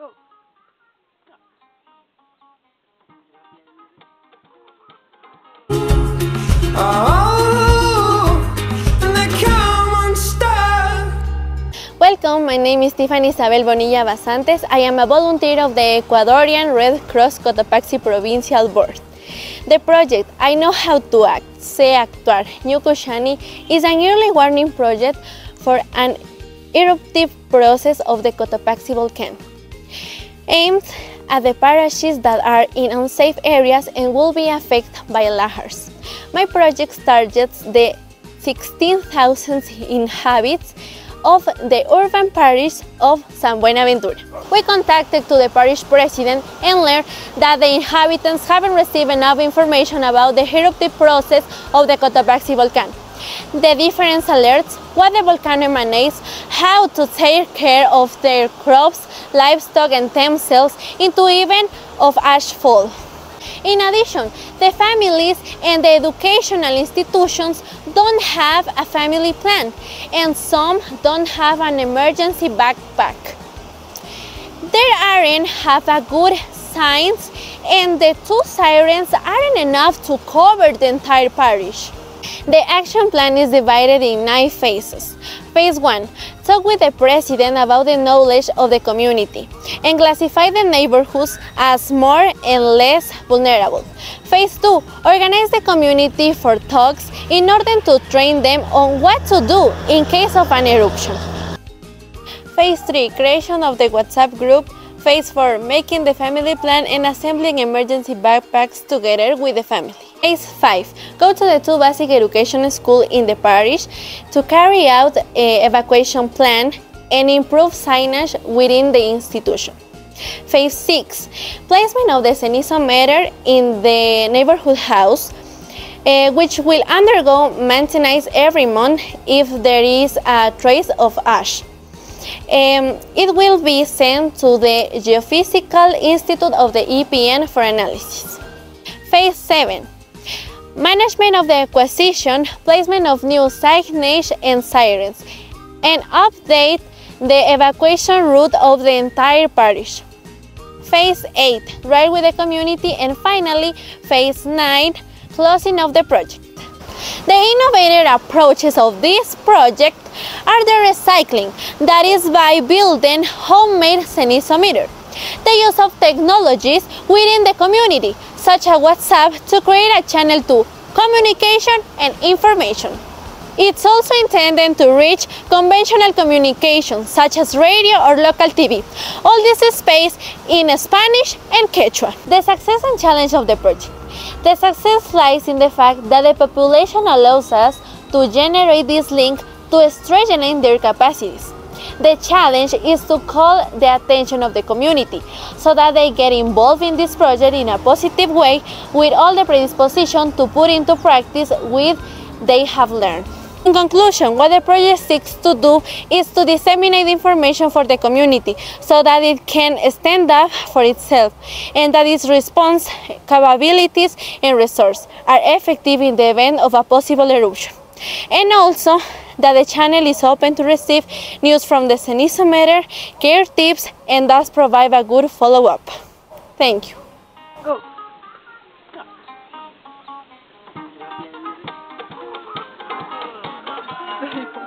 Go. Welcome, my name is Tiffany Isabel Bonilla Basantes. I am a volunteer of the Ecuadorian Red Cross Cotopaxi Provincial Board. The project I Know How to Act, Sé Actuar, Ñuka Ushani is an early warning project for an eruptive process of the Cotopaxi volcano, aimed at the parishes that are in unsafe areas and will be affected by lahars. My project targets the 16,000 inhabitants of the urban parish of San Buenaventura. We contacted to the parish president and learned that the inhabitants haven't received enough information about the eruptive process of the Cotopaxi volcano. The different alerts, what the volcano emanates, how to take care of their crops, livestock and themselves into even of ash fall. In addition, the families and the educational institutions don't have a family plan and some don't have an emergency backpack. There aren't have a good signs and the two sirens aren't enough to cover the entire parish. The action plan is divided in nine phases. Phase 1 Talk with the president about the knowledge of the community and classify the neighborhoods as more and less vulnerable. Phase 2 Organize the community for talks in order to train them on what to do in case of an eruption. Phase 3 Creation of the WhatsApp group Phase 4 Making the family plan and assembling emergency backpacks together with the family. Phase 5 Go to the two basic education schools in the parish to carry out an evacuation plan and improve signage within the institution. Phase 6 Placement of the cenizometer in the neighborhood house uh, which will undergo maintenance every month if there is a trace of ash. Um, it will be sent to the Geophysical Institute of the EPN for analysis. Phase 7 Management of the acquisition, placement of new signage and sirens, and update the evacuation route of the entire parish. Phase 8 Ride with the community, and finally, Phase 9 Closing of the project. The innovative approaches of this project are the recycling, that is by building homemade cenizometer, the use of technologies within the community, such as WhatsApp, to create a channel to communication and information. It's also intended to reach conventional communication such as radio or local TV. All this is space in Spanish and Quechua. The success and challenge of the project. The success lies in the fact that the population allows us to generate this link to strengthening their capacities. The challenge is to call the attention of the community so that they get involved in this project in a positive way with all the predisposition to put into practice what they have learned. In conclusion, what the project seeks to do is to disseminate information for the community so that it can stand up for itself and that its response capabilities and resources are effective in the event of a possible eruption and also that the channel is open to receive news from the cenizometer, care tips, and thus provide a good follow-up. Thank you. Go. Go.